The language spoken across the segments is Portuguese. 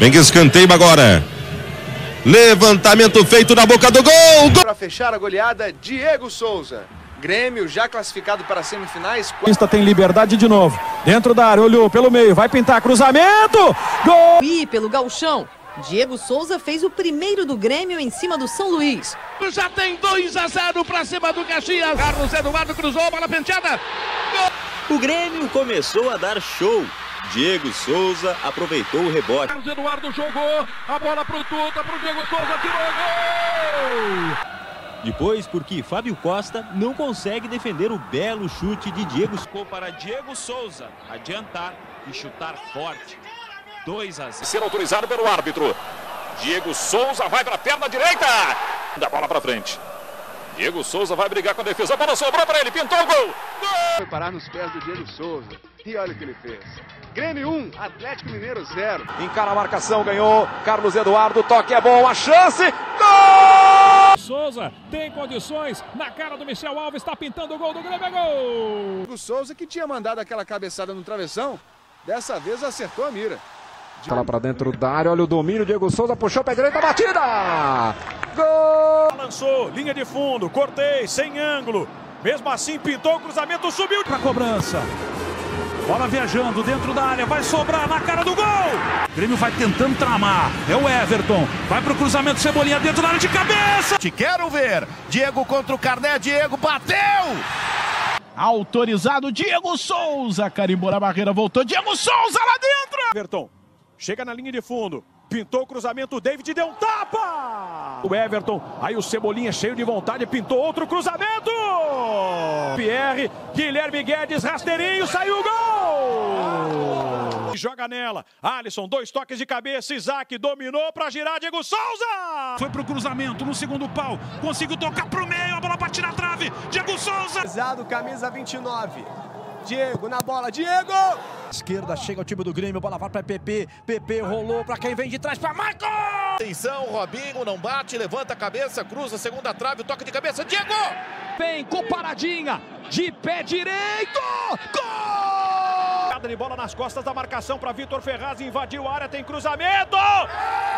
Vem que escanteio agora. Levantamento feito na boca do gol. gol. Para fechar a goleada, Diego Souza. Grêmio já classificado para as semifinais. Insta tem liberdade de novo. Dentro da área, olhou pelo meio, vai pintar cruzamento. Gol! E pelo galchão. Diego Souza fez o primeiro do Grêmio em cima do São Luís. Já tem 2 a 0 para cima do Caxias. Carlos Eduardo cruzou, bola penteada. Gol! O Grêmio começou a dar show. Diego Souza aproveitou o rebote. Carlos Eduardo jogou a bola pro Tuta, pro Diego Souza, tirou gol! Depois, porque Fábio Costa não consegue defender o belo chute de Diego. Ficou para Diego Souza adiantar e chutar forte. 2 a 0. Ser autorizado pelo árbitro. Diego Souza vai para a perna direita. Da bola para frente. Diego Souza vai brigar com a defesa. A bola sobrou para ele, pintou o gol. Gol! Foi parar nos pés do Diego Souza. E olha o que ele fez. Grêmio 1, Atlético Mineiro 0. Encara a marcação, ganhou. Carlos Eduardo, toque é bom, a chance. Gol! Souza tem condições. Na cara do Michel Alves, está pintando o gol do Grêmio. É gol! Diego Souza que tinha mandado aquela cabeçada no travessão. Dessa vez acertou a mira. Tá lá pra dentro da área, olha o domínio, Diego Souza puxou pé direita, batida! Lançou, linha de fundo, cortei, sem ângulo. Mesmo assim, pintou o cruzamento, subiu pra cobrança. Bola viajando dentro da área, vai sobrar na cara do gol! O Grêmio vai tentando tramar, é o Everton. Vai pro cruzamento, Cebolinha dentro da área de cabeça! Te quero ver! Diego contra o Carné, Diego bateu! Autorizado Diego Souza, carimbou na barreira, voltou Diego Souza lá dentro! Everton chega na linha de fundo, pintou o cruzamento, o David deu um tapa! O Everton, aí o Cebolinha cheio de vontade, pintou outro cruzamento! Pierre, Guilherme Guedes, rasteirinho, saiu o gol! Joga nela, Alisson, dois toques de cabeça, Isaac dominou para girar, Diego Souza! Foi pro cruzamento no segundo pau, conseguiu tocar pro meio, a bola bate na trave, Diego Souza! Pesado, camisa 29. Diego na bola, Diego! Esquerda chega o time do Grêmio, bola vai para PP. PP rolou para quem vem de trás para Marco! Atenção, Robinho não bate, levanta a cabeça, cruza a segunda trave, toque de cabeça, Diego! Vem com paradinha de pé direito! Gol! de bola nas costas da marcação para Vitor Ferraz, invadiu a área, tem cruzamento!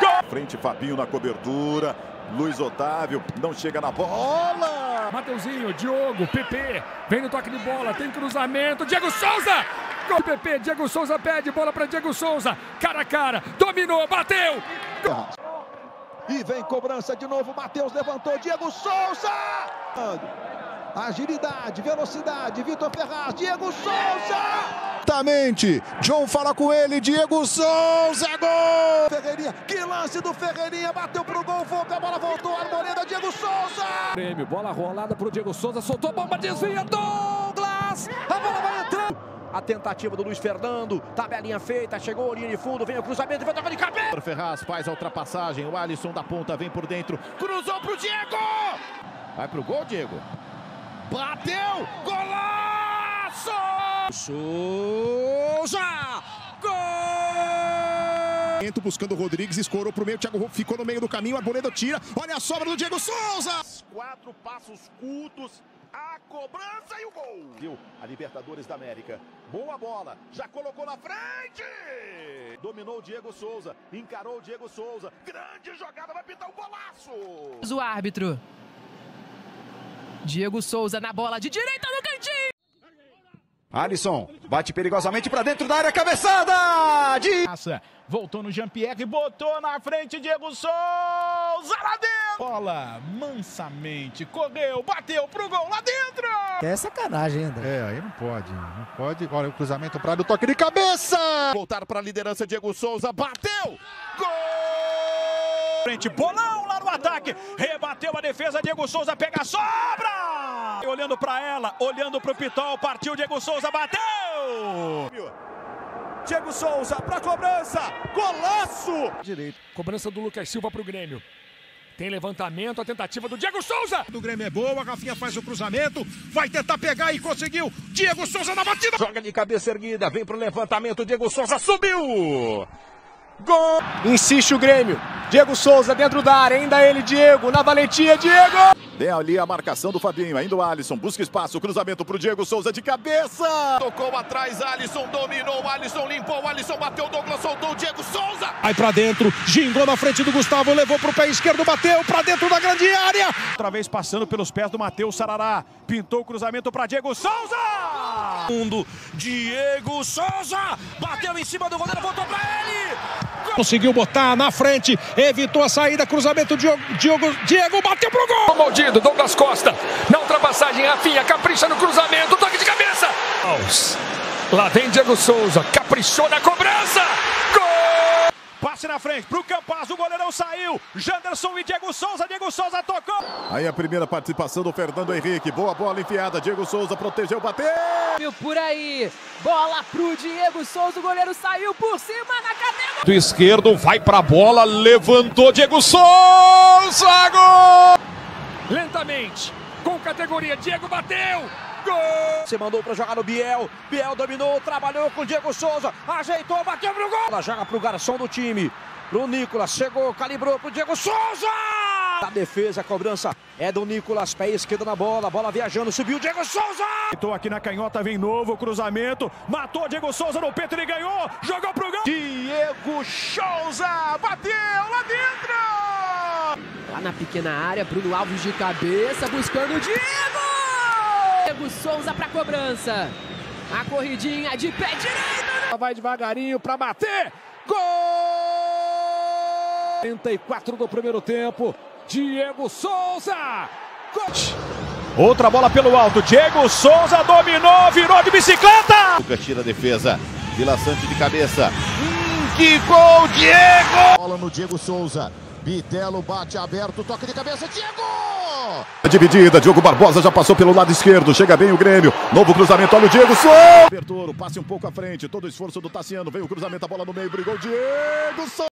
Gol! Frente Fabinho na cobertura, Luiz Otávio não chega na bola! Mateuzinho, Diogo, PP, vem no toque de bola, tem cruzamento, Diego Souza! Gol PP, Diego Souza pede bola para Diego Souza, cara a cara, dominou, bateu! Gol! E vem cobrança de novo, Matheus levantou, Diego Souza! Agilidade, velocidade, Vitor Ferraz, Diego Souza! Exatamente. John fala com ele, Diego Souza, gol! Ferreirinha, que lance do Ferreirinha, bateu pro gol, a bola voltou, Arboleda, Diego Souza! Prêmio, bola rolada pro Diego Souza, soltou a bomba, desvia, Douglas! A bola vai entrando! A tentativa do Luiz Fernando, tabelinha feita, chegou, linha de fundo, vem o cruzamento, vem tocar de cabeça! Ferraz faz a ultrapassagem, o Alisson da ponta vem por dentro, cruzou pro Diego! Vai pro gol, Diego. Bateu! Golaço! Souza! Gol! Buscando o Rodrigues, escorou pro meio, Thiago ficou no meio do caminho, Arboleda tira, olha a sobra do Diego Souza! Quatro passos curtos, a cobrança e o gol! Viu? A Libertadores da América. Boa bola, já colocou na frente! Dominou o Diego Souza, encarou o Diego Souza, grande jogada, vai pintar um golaço! O árbitro. Diego Souza na bola de direita no cantinho! Alisson bate perigosamente para dentro da área, cabeçada! De... Voltou no Jean-Pierre, botou na frente Diego Souza lá dentro! Bola mansamente, correu, bateu pro gol lá dentro! É sacanagem ainda. É, aí não pode, não pode. Olha o cruzamento para o toque de cabeça! Voltar para a liderança, Diego Souza, bateu! Gol! Frente, bolão lá no ataque, rebateu a defesa, Diego Souza pega a sobra! Olhando para ela, olhando para o Pitol, partiu Diego Souza, bateu! Diego Souza para cobrança, golaço! Direito, cobrança do Lucas Silva para o Grêmio. Tem levantamento, a tentativa do Diego Souza. Do Grêmio é boa, Rafinha faz o cruzamento, vai tentar pegar e conseguiu. Diego Souza na batida. Joga de cabeça erguida, vem pro levantamento, Diego Souza subiu! Gol! Insiste o Grêmio. Diego Souza dentro da área, ainda ele, Diego, na valentia, Diego! Tem ali a marcação do Fabinho. Ainda o Alisson. Busca espaço. Cruzamento pro Diego Souza de cabeça. Tocou atrás, Alisson dominou, Alisson limpou, Alisson bateu, Douglas soltou, Diego Souza. Vai pra dentro, gingou na frente do Gustavo, levou pro pé esquerdo, bateu pra dentro da grande área. Outra vez passando pelos pés do Matheus Sarará. Pintou o cruzamento para Diego Souza. Mundo, Diego Souza bateu em cima do goleiro, voltou pra ele. Conseguiu botar na frente, evitou a saída, cruzamento, Diogo, Diogo, Diego bateu pro gol. Maldido, Douglas Costa, na ultrapassagem, Rafinha, capricha no cruzamento, toque de cabeça. Lá vem Diego Souza, caprichou na cobrança. Na frente pro Campaz, o goleirão saiu. Janderson e Diego Souza, Diego Souza tocou. Aí a primeira participação do Fernando Henrique. Boa bola enfiada. Diego Souza protegeu, bateu. Por aí, bola pro Diego Souza, o goleiro saiu por cima na cadeira. Do esquerdo, vai pra bola, levantou Diego Souza, gol! Lentamente, com categoria, Diego bateu. Gol! Você mandou para jogar no Biel. Biel dominou, trabalhou com Diego Souza. Ajeitou, bateu pro gol. Ela joga pro garçom do time. Pro Nicolas. Chegou, calibrou pro Diego Souza. A defesa, a cobrança é do Nicolas. Pé esquerdo na bola. Bola viajando, subiu Diego Souza. Estou aqui na canhota, vem novo cruzamento. Matou Diego Souza no peito, ele ganhou. Jogou pro gol. Diego Souza bateu lá dentro. Lá na pequena área, Bruno Alves de cabeça, buscando o Diego. Diego Souza para cobrança. A corridinha de pé direito. Vai devagarinho para bater. Gol! 34 do primeiro tempo. Diego Souza. Gol! Outra bola pelo alto. Diego Souza dominou, virou de bicicleta. Lucas tira a defesa. Vila Sante de cabeça. Hum, que gol, Diego! Bola no Diego Souza. Bitelo bate aberto, toque de cabeça, Diego! Dividida, Diogo Barbosa já passou pelo lado esquerdo, chega bem o Grêmio, novo cruzamento, olha o Diego Souza! Abertura, passe um pouco à frente, todo o esforço do Tassiano, vem o cruzamento, a bola no meio, brigou Diego Souza!